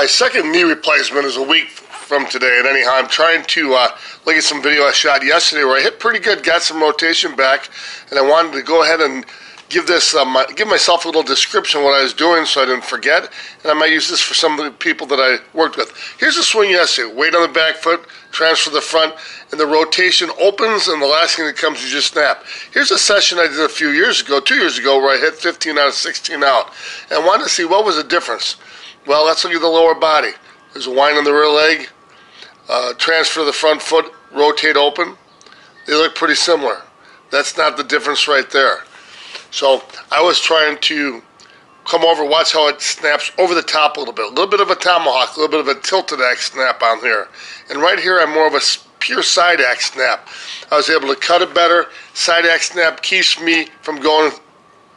my second knee replacement is a week from today. And anyhow, I'm trying to uh, look at some video I shot yesterday where I hit pretty good, got some rotation back, and I wanted to go ahead and give this um, give myself a little description of what I was doing so I didn't forget. And I might use this for some of the people that I worked with. Here's a swing yesterday: weight on the back foot, transfer to the front, and the rotation opens, and the last thing that comes is just snap. Here's a session I did a few years ago, two years ago, where I hit 15 out of 16 out, and I wanted to see what was the difference. Well, let's look at the lower body. There's a wind on the rear leg, uh, transfer the front foot, rotate open. They look pretty similar. That's not the difference right there. So I was trying to come over, watch how it snaps over the top a little bit. A little bit of a tomahawk, a little bit of a tilted axe snap on here. And right here, I'm more of a pure side axe snap. I was able to cut it better. Side axe snap keeps me from going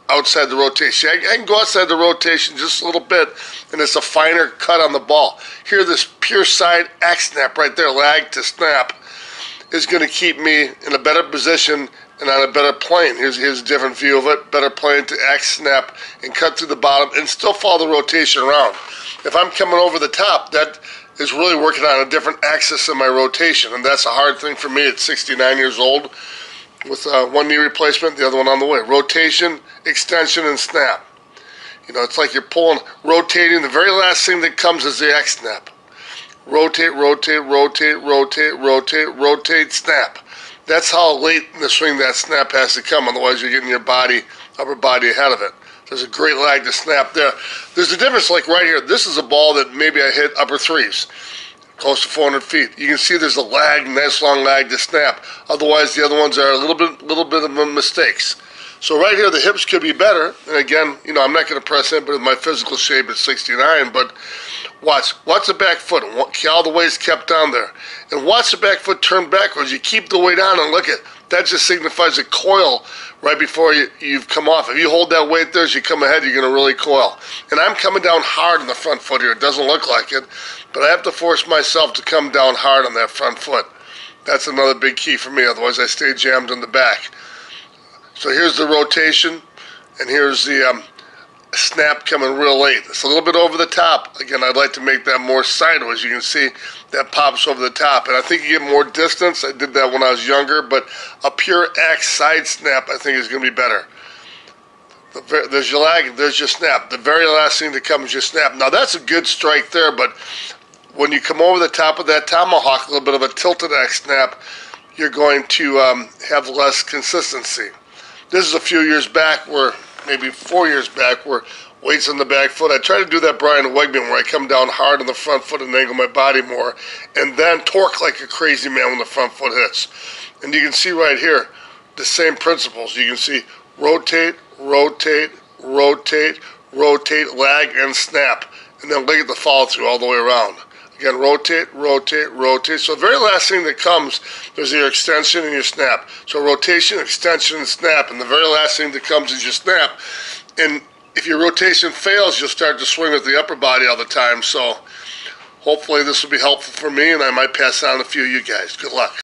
outside the rotation. I, can go outside the rotation just a little bit, and it's a finer cut on the ball. Here, this pure side axe snap right there, lag to snap, is going to keep me in a better position and on a better plane. Here's, here's a different view of it. Better plane to axe snap and cut through the bottom and still follow the rotation around. If I'm coming over the top, that is really working on a different axis in my rotation, and that's a hard thing for me at 69 years old with uh, one knee replacement, the other one on the way. Rotation, extension, and snap. You know, it's like you're pulling, rotating. The very last thing that comes is the axe snap. Rotate, rotate, rotate, rotate, rotate, rotate, snap. That's how late in the swing that snap has to come. Otherwise, you're getting your body, upper body ahead of it. There's a great lag to snap there. There's a difference, like right here. This is a ball that maybe I hit upper threes close to 400 feet. You can see there's a lag, nice long lag to snap. Otherwise, the other ones are a little bit, little bit of mistakes. So right here, the hips could be better. And again, you know, I'm not going to press in, but my physical shape is 69. But watch, watch the back foot. All the weight's kept down there, and watch the back foot turn backwards. You keep the weight on, and look at that. Just signifies a coil right before you, you've come off. If you hold that weight there as you come ahead, you're going to really coil. And I'm coming down hard on the front foot here. It doesn't look like it, but I have to force myself to come down hard on that front foot. That's another big key for me. Otherwise, I stay jammed in the back. So here's the rotation, and here's the um, snap coming real late. It's a little bit over the top. Again, I'd like to make that more sideways. You can see that pops over the top. And I think you get more distance. I did that when I was younger, but a pure axe side snap I think is going to be better. There's your lag, there's your snap. The very last thing that comes is your snap. Now that's a good strike there, but when you come over the top of that tomahawk, a little bit of a tilted axe snap, you're going to um, have less consistency. This is a few years back where maybe four years back where weights on the back foot. I try to do that Brian Wegman where I come down hard on the front foot and angle my body more, and then torque like a crazy man when the front foot hits. And you can see right here the same principles. You can see rotate, rotate, rotate, rotate, lag, and snap, and then look at the follow through all the way around. Again, rotate, rotate, rotate. So the very last thing that comes, there's your extension and your snap. So rotation, extension, and snap. And the very last thing that comes is your snap. And if your rotation fails, you'll start to swing with the upper body all the time. So hopefully this will be helpful for me, and I might pass on a few of you guys. Good luck.